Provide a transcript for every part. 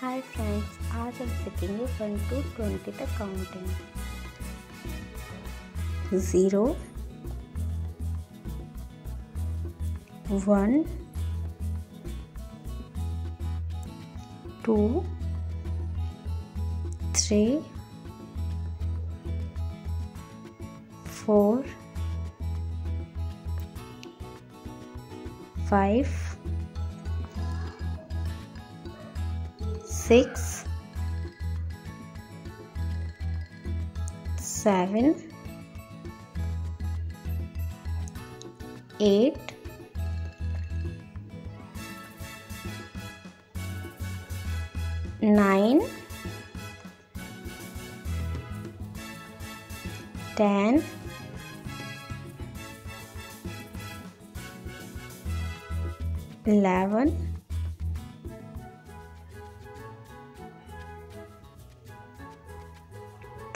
Hi friends आज हम सीखेंगे वन टू ट्वेंटी तक counting zero one two three four five six, seven, eight, nine, ten, eleven.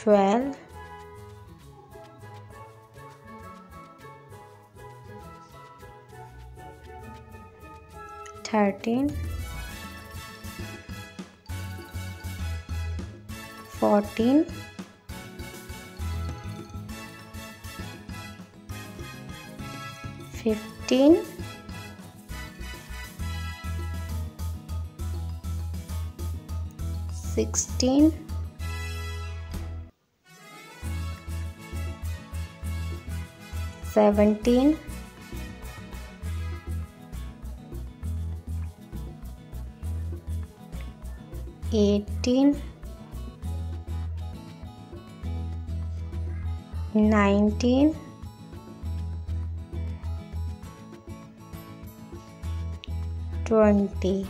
Twelve. Thirteen. Fourteen. Fifteen. Sixteen seventeen eighteen nineteen twenty